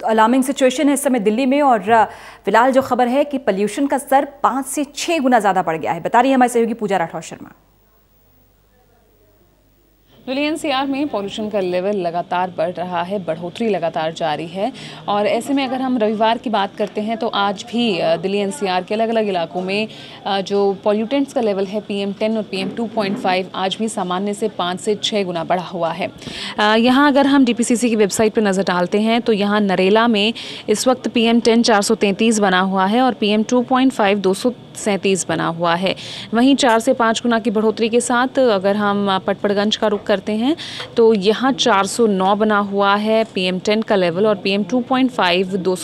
तो alarming situation है इस समय दिल्ली में और फ़िलहाल जो खबर है कि पॉल्यूशन का स्तर पाँच से छः गुना ज़्यादा बढ़ गया है। बता रही है हमारे सहयोगी पूजा राठौर शर्मा। दिल्ली एनसीआर में पॉल्यूशन का लेवल लगातार बढ़ रहा है, बढ़ोतरी लगातार जारी है। और ऐसे में अगर हम रविवार की बात करते हैं तो आज भी दिल्ली एनसीआर के अलग अलग इलाकों में जो पॉल्यूटेंट्स का लेवल है पीएम 10 और पीएम 2.5 आज भी सामान्य से पाँच से छः गुना बढ़ा हुआ है। यहाँ अगर हम डीपीसीसी की वेबसाइट पर नज़र डालते हैं तो यहाँ नरेला में इस वक्त पी एम बना हुआ है और पी एम टू सैंतीस बना हुआ है। वहीं चार से पाँच गुना की बढ़ोतरी के साथ अगर हम पटपड़गंज का रुख करते हैं तो यहाँ 409 बना हुआ है। पीएम 10 का लेवल और पीएम 2.5 दो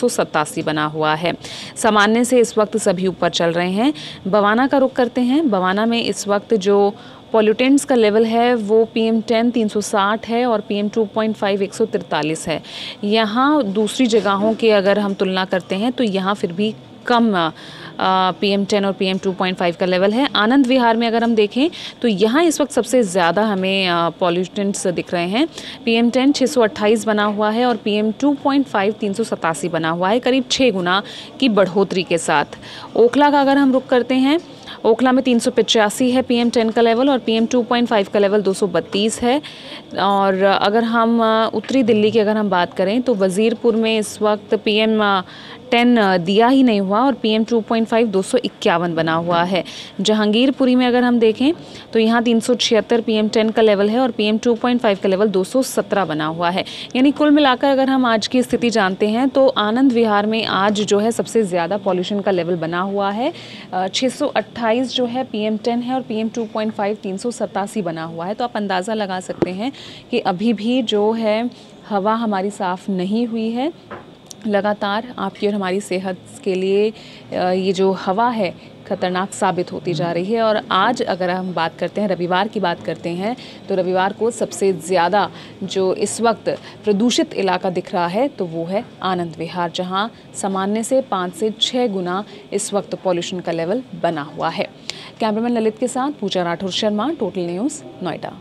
बना हुआ है। सामान्य से इस वक्त सभी ऊपर चल रहे हैं। बवाना का रुख करते हैं। बवाना में इस वक्त जो पॉल्यूटेंट्स का लेवल है, वो पी एम टेन तीन सौ साठ है और P M two point five एक सौ तिरतालीस है। यहाँ दूसरी जगहों के अगर हम तुलना करते हैं तो यहाँ फिर भी कम पी एम टेन और P M two point five का लेवल है। आनंद विहार में अगर हम देखें तो यहाँ इस वक्त सबसे ज़्यादा हमें पॉल्यूटेंट्स दिख रहे हैं। पी एम टेन छः सौ अट्ठाईस बना हुआ है और P M two point five तीन सौ सतासी बना हुआ है, करीब छः गुना की बढ़ोतरी के साथ। ओखला का अगर हम रुख करते हैं, ओखला में तीन है पी एम टेन का लेवल और P M two point five का लेवल दो सौ बत्तीस है। और अगर हम उत्तरी दिल्ली की अगर हम बात करें तो वज़ीरपुर में इस वक्त पी एम टेन दिया ही नहीं हुआ और P M two point five दो सौ इक्यावन बना हुआ है। जहांगीरपुरी में अगर हम देखें तो यहाँ तीन सौ छिहत्तर पी का लेवल है और P M two point five का लेवल दो सौ सत्रह बना हुआ है। यानी कुल मिलाकर अगर हम आज की स्थिति जानते हैं तो आनंद विहार में आज जो है सबसे ज़्यादा पॉल्यूशन का लेवल बना हुआ है। छः सौ अट्ठाईस जो है पी एम टेन है और P M two point five तीन सौ सतासी बना हुआ है। तो आप अंदाज़ा लगा सकते हैं कि अभी भी जो है हवा हमारी साफ़ नहीं हुई है। लगातार आपकी और हमारी सेहत के लिए ये जो हवा है, खतरनाक साबित होती जा रही है। और आज अगर हम बात करते हैं, रविवार की बात करते हैं तो रविवार को सबसे ज़्यादा जो इस वक्त प्रदूषित इलाका दिख रहा है तो वो है आनंद विहार, जहाँ सामान्य से पाँच से छः गुना इस वक्त पॉल्यूशन का लेवल बना हुआ है। कैमरामैन ललित के साथ पूजा राठौर शर्मा टोटल न्यूज़ नोएडा।